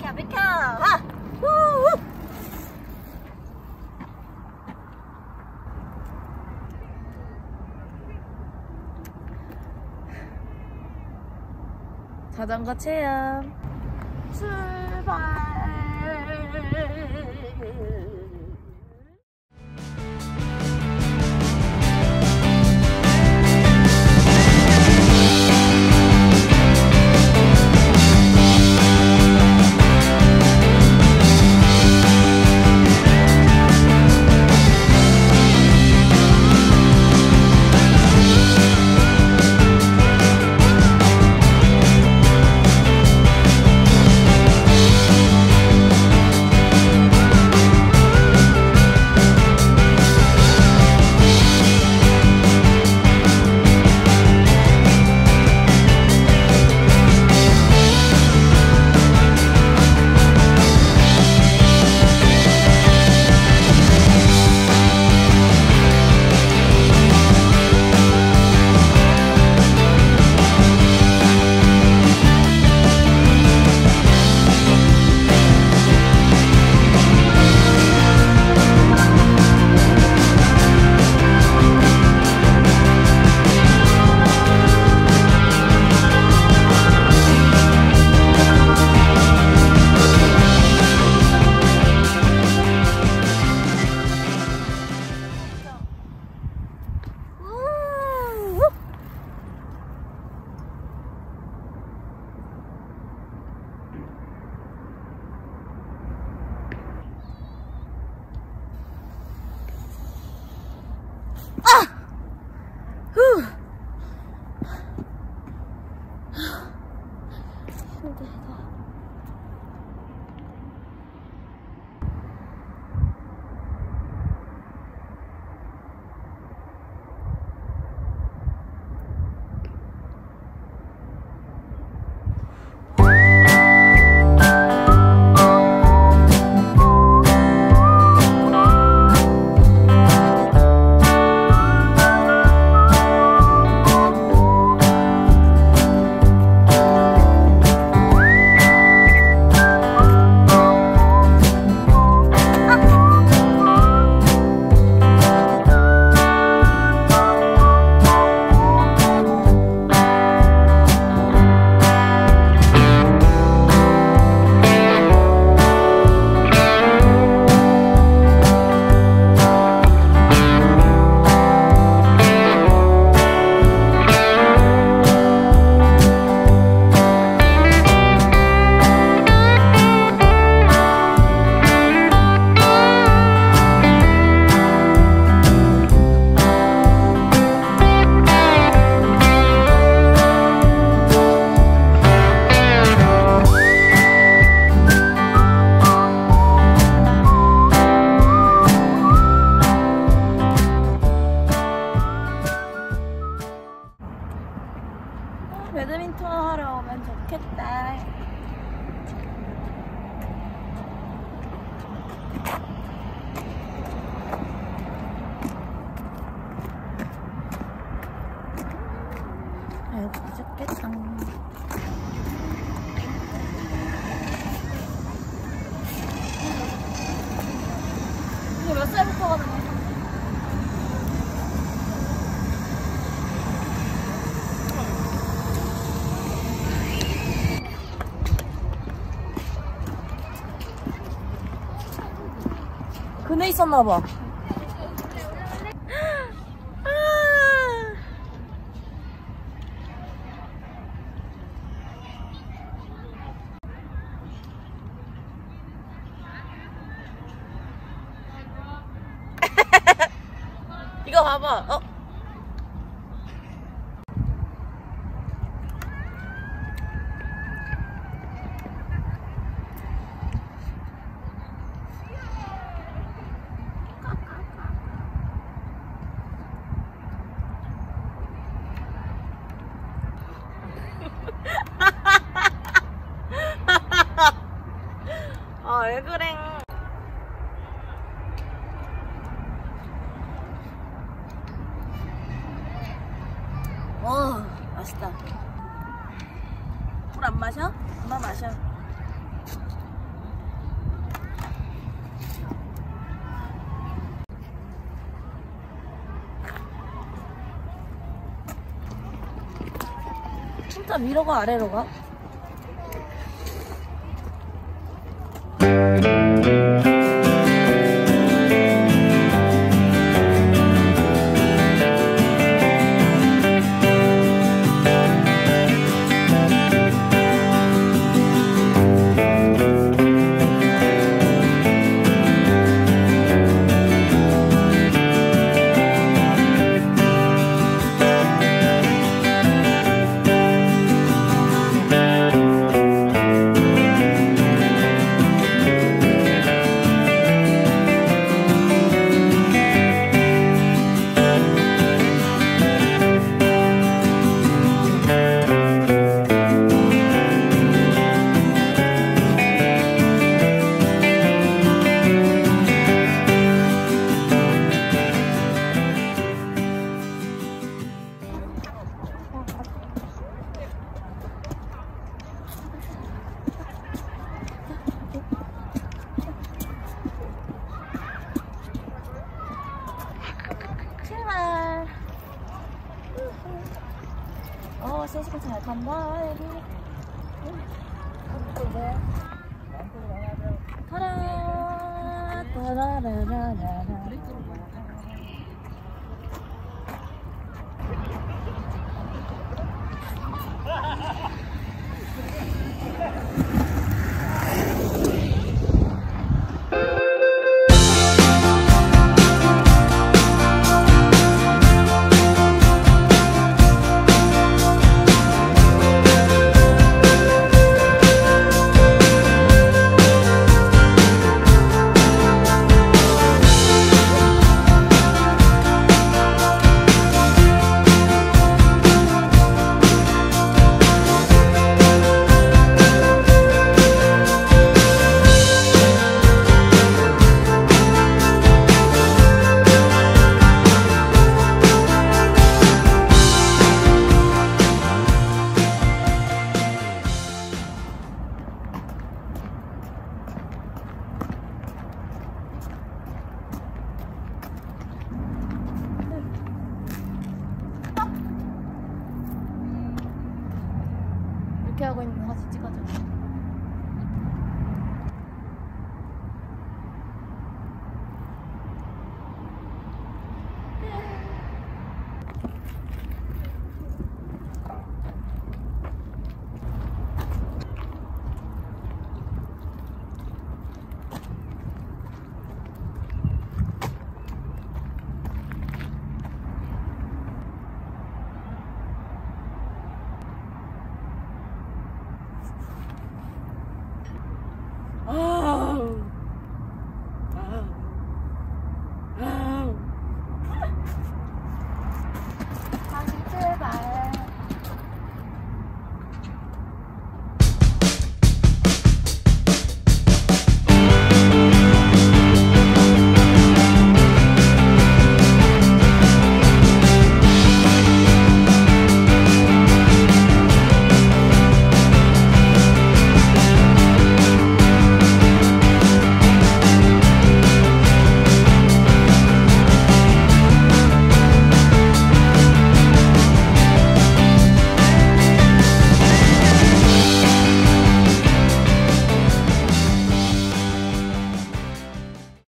캐비카 자전거 체험. 출발. 啊！ 좋겠다. 이거 몇? 그네 있었나봐. 이거 봐봐. 어? 아, 왜 그래? 와, 맛있다. 물 안 마셔? 엄마 마셔. 진짜 위로 가, 아래로 가? 어, 싱싱 잘 간다, 여기. 타라, 타라라라라